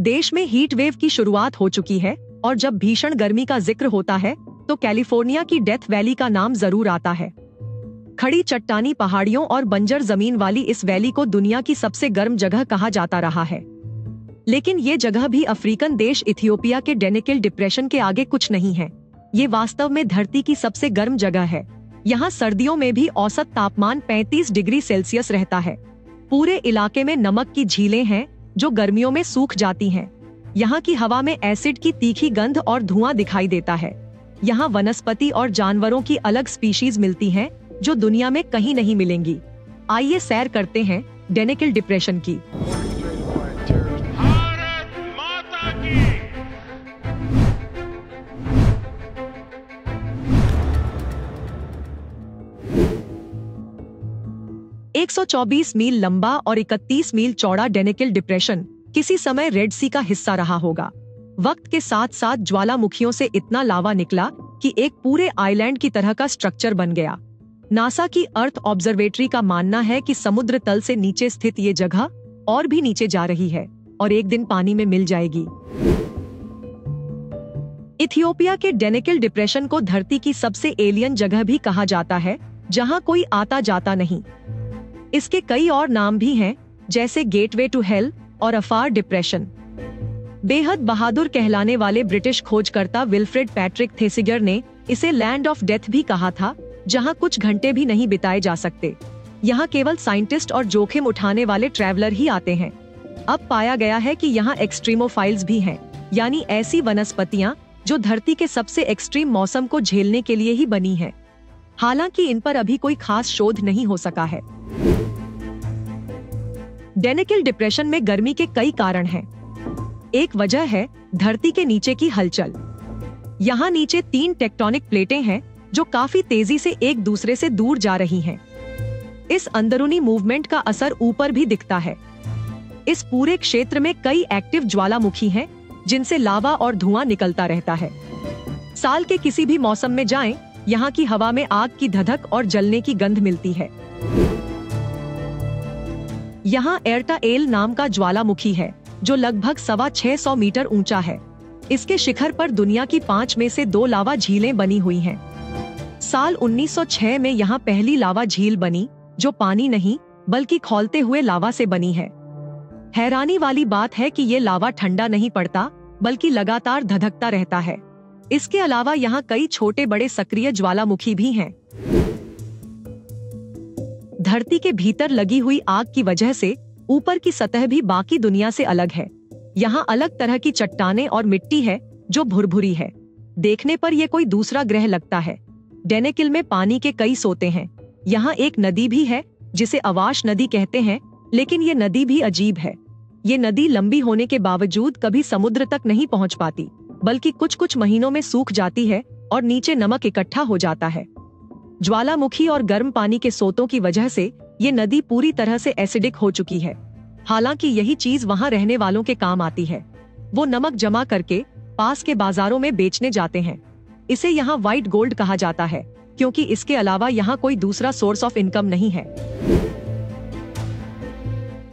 देश में heat wave की शुरुआत हो चुकी है, और जब भीषण गर्मी का ज़िक्र होता है तो कैलिफ़ोर्निया की डेथ वैली का नाम ज़रूर आता है। खड़ी चट्टानी पहाड़ियों और बंजर ज़मीन वाली इस वैली को दुनिया की सबसे गर्म जगह कहा जाता रहा है। लेकिन ये जगह भी अफ्रीकन देश इथियोपिया के डेनिकल डिप्रेशन के आगे कुछ नहीं है। ये वास्तव में धरती की सबसे गर्म जगह है। यहाँ सर्दियों में भी औसत तापमान 35 डिग्री सेल्सियस रहता है। पूरे इलाके में नमक की झीलें हैं जो गर्मियों में सूख जाती हैं। यहाँ की हवा में एसिड की तीखी गंध और धुआँ दिखाई देता है। यहाँ वनस्पति और जानवरों की अलग स्पीशीज मिलती हैं, जो दुनिया में कहीं नहीं मिलेंगी। आइए सैर करते हैं डेनिकल डिप्रेशन की। 124 मील लंबा और 31 मील चौड़ा डेनिकल डिप्रेशन किसी समय रेड सी का हिस्सा रहा होगा। वक्त के साथ साथ ज्वालामुखियों से इतना लावा निकला कि एक पूरे आइलैंड की तरह का स्ट्रक्चर बन गया। नासा की अर्थ ऑब्जर्वेटरी का मानना है कि समुद्र तल से नीचे स्थित ये जगह और भी नीचे जा रही है और एक दिन पानी में मिल जाएगी। इथियोपिया के डेनिकल डिप्रेशन को धरती की सबसे एलियन जगह भी कहा जाता है, जहाँ कोई आता जाता नहीं। इसके कई और नाम भी हैं जैसे गेटवे टू हेल और अफार डिप्रेशन बेहद बहादुर कहलाने वाले ब्रिटिश खोजकर्ता विल्फ्रेड पैट्रिक थेसिगर ने इसे लैंड ऑफ़ डेथ भी कहा था जहाँ कुछ घंटे भी नहीं बिताए जा सकते। यहाँ केवल साइंटिस्ट और जोखिम उठाने वाले ट्रैवलर ही आते हैं। अब पाया गया है कि यहाँ एक्सट्रीमोफाइल्स भी हैं, यानी ऐसी वनस्पतियाँ जो धरती के सबसे एक्सट्रीम मौसम को झेलने के लिए ही बनी हैं। हालाँकि इन पर अभी कोई खास शोध नहीं हो सका है। डेनिकल डिप्रेशन में गर्मी के कई कारण हैं। एक वजह है धरती के नीचे की हलचल यहाँ नीचे तीन टेक्टोनिक प्लेटें हैं जो काफ़ी तेज़ी से एक दूसरे से दूर जा रही हैं। इस अंदरूनी मूवमेंट का असर ऊपर भी दिखता है इस पूरे क्षेत्र में कई एक्टिव ज्वालामुखी हैं, जिनसे लावा और धुआँ निकलता रहता है साल के किसी भी मौसम में जाएँ, यहाँ की हवा में आग की धधक और जलने की गंध मिलती है यहाँ एर्टा एल नाम का ज्वालामुखी है, जो लगभग सवा छह सौ मीटर ऊँचा है इसके शिखर पर दुनिया की पाँच में से दो लावा झीलें बनी हुई हैं। साल 1906 में यहाँ पहली लावा झील बनी, जो पानी नहीं, बल्कि खोलते हुए लावा से बनी है हैरानी वाली बात है कि ये लावा ठंडा नहीं पड़ता, बल्कि लगातार धधकता रहता है इसके अलावा यहाँ कई छोटे बड़े सक्रिय ज्वालामुखी भी हैं। धरती के भीतर लगी हुई आग की वजह से ऊपर की सतह भी बाकी दुनिया से अलग है। यहाँ अलग तरह की चट्टाने और मिट्टी है, जो भुरभुरी है। देखने पर यह कोई दूसरा ग्रह लगता है। डेनेकिल में पानी के कई सोते हैं। यहाँ एक नदी भी है, जिसे अवाश नदी कहते हैं, लेकिन ये नदी भी अजीब है। ये नदी लंबी होने के बावजूद कभी समुद्र तक नहीं पहुँच पाती, बल्कि कुछ कुछ महीनों में सूख जाती है और नीचे नमक इकट्ठा हो जाता है। ज्वालामुखी और गर्म पानी के सोतों की वजह से ये नदी पूरी तरह से एसिडिक हो चुकी है। हालाँकि यही चीज़ वहाँ रहने वालों के काम आती है। वो नमक जमा करके पास के बाजारों में बेचने जाते हैं। इसे यहाँ व्हाइट गोल्ड कहा जाता है, क्योंकि इसके अलावा यहाँ कोई दूसरा सोर्स ऑफ़ इनकम नहीं है।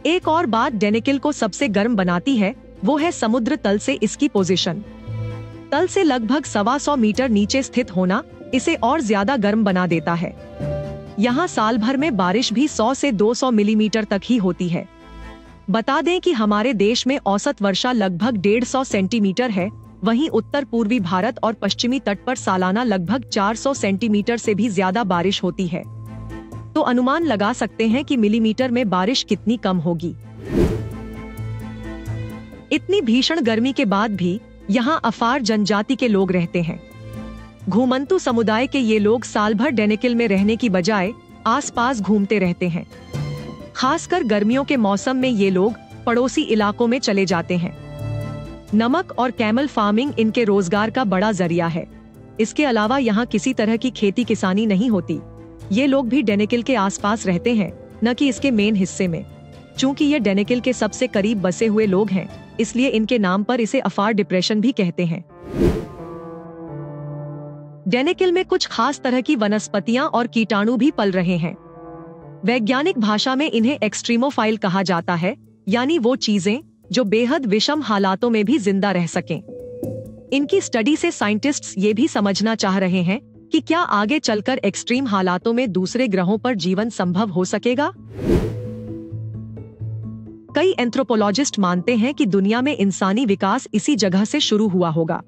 एक और बात डेनिकिल को सबसे गर्म बनाती है, वो है समुद्र तल से इसकी पोजीशन तल से लगभग सवा सौ मीटर नीचे स्थित होना इसे और ज़्यादा गर्म बना देता है। यहाँ साल भर में बारिश भी 100 से 200 मिलीमीटर तक ही होती है। बता दें कि हमारे देश में औसत वर्षा लगभग 150 सेंटीमीटर है, वहीं उत्तर पूर्वी भारत और पश्चिमी तट पर सालाना लगभग 400 सेंटीमीटर से भी ज़्यादा बारिश होती है। तो अनुमान लगा सकते हैं कि मिलीमीटर में बारिश कितनी कम होगी। इतनी भीषण गर्मी के बाद भी यहाँ अफार जनजाति के लोग रहते हैं। घूमंतु समुदाय के ये लोग साल भर डेनिकिल में रहने की बजाय आसपास घूमते रहते हैं। खासकर गर्मियों के मौसम में ये लोग पड़ोसी इलाकों में चले जाते हैं। नमक और कैमल फ़ार्मिंग इनके रोज़गार का बड़ा ज़रिया है। इसके अलावा यहाँ किसी तरह की खेती किसानी नहीं होती। ये लोग भी डेनिकिल के आसपास रहते हैं, न कि इसके मेन हिस्से में। चूँकि ये डेनिकिल के सबसे करीब बसे हुए लोग हैं, इसलिए इनके नाम पर इसे अफार डिप्रेशन भी कहते हैं। डेनिकिल में कुछ खास तरह की वनस्पतियाँ और कीटाणु भी पल रहे हैं। वैज्ञानिक भाषा में इन्हें एक्सट्रीमोफाइल कहा जाता है, यानी वो चीज़ें, जो बेहद विषम हालातों में भी ज़िंदा रह सकें। इनकी स्टडी से साइंटिस्ट्स ये भी समझना चाह रहे हैं कि क्या आगे चलकर एक्सट्रीम हालातों में दूसरे ग्रहों पर जीवन संभव हो सकेगा? कई एंथ्रोपोलॉजिस्ट मानते हैं कि दुनिया में इंसानी विकास इसी जगह से शुरू हुआ होगा।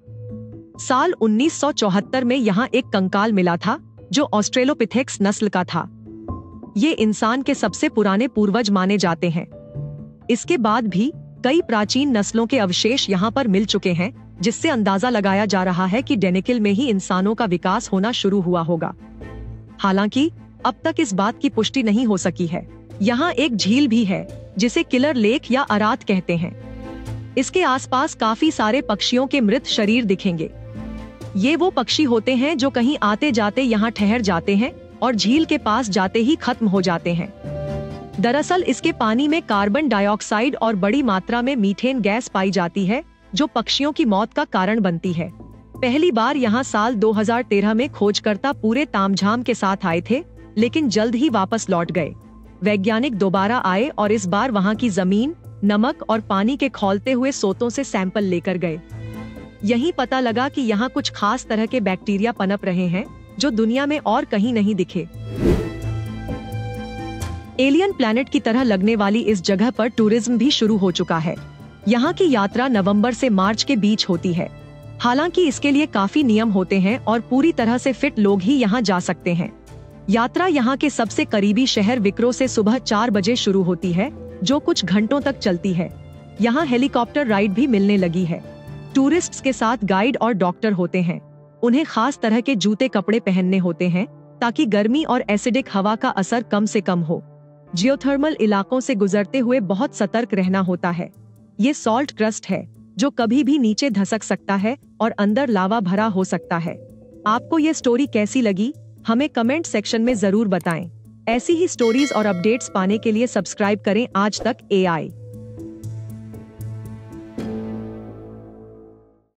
साल 1974 में यहाँ एक कंकाल मिला था, जो ऑस्ट्रेलोपिथेक्स नस्ल का था। ये इंसान के सबसे पुराने पूर्वज माने जाते हैं। इसके बाद भी कई प्राचीन नस्लों के अवशेष यहाँ पर मिल चुके हैं, जिससे अंदाज़ा लगाया जा रहा है कि डेनिकिल में ही इंसानों का विकास होना शुरू हुआ होगा। हालाँकि, अब तक इस बात की पुष्टि नहीं हो सकी है। यहाँ एक झील भी है, जिसे किलर लेक या अरात कहते हैं। इसके आसपास काफ़ी सारे पक्षियों के मृत शरीर दिखेंगे। ये वो पक्षी होते हैं जो कहीं आते जाते यहाँ ठहर जाते हैं और झील के पास जाते ही खत्म हो जाते हैं। दरअसल इसके पानी में कार्बन डाइऑक्साइड और बड़ी मात्रा में मीथेन गैस पाई जाती है, जो पक्षियों की मौत का कारण बनती है। पहली बार यहाँ साल 2013 में खोजकर्ता पूरे तामझाम के साथ आए थे, लेकिन जल्द ही वापस लौट गए। वैज्ञानिक दोबारा आए और इस बार वहाँ की ज़मीन, नमक और पानी के खोलते हुए सोतों से सैंपल लेकर गए। यही पता लगा कि यहाँ कुछ खास तरह के बैक्टीरिया पनप रहे हैं, जो दुनिया में और कहीं नहीं दिखे। एलियन प्लैनेट की तरह लगने वाली इस जगह पर टूरिज़्म भी शुरू हो चुका है। यहाँ की यात्रा नवंबर से मार्च के बीच होती है। हालाँकि इसके लिए काफ़ी नियम होते हैं और पूरी तरह से फिट लोग ही यहाँ जा सकते हैं। यात्रा यहाँ के सबसे करीबी शहर विक्रो से सुबह चार बजे शुरू होती है, जो कुछ घंटों तक चलती है। यहाँ हेलीकॉप्टर राइड भी मिलने लगी है। टूरिस्ट्स के साथ गाइड और डॉक्टर होते हैं। उन्हें खास तरह के जूते कपड़े पहनने होते हैं, ताकि गर्मी और एसिडिक हवा का असर कम से कम हो। जियोथर्मल इलाकों से गुजरते हुए बहुत सतर्क रहना होता है। ये सॉल्ट क्रस्ट है, जो कभी भी नीचे धसक सकता है और अंदर लावा भरा हो सकता है। आपको ये स्टोरी कैसी लगी, हमें कमेंट सेक्शन में ज़रूर बताएँ। ऐसी ही स्टोरीज और अपडेट्स पाने के लिए सब्सक्राइब करें आज तक एआई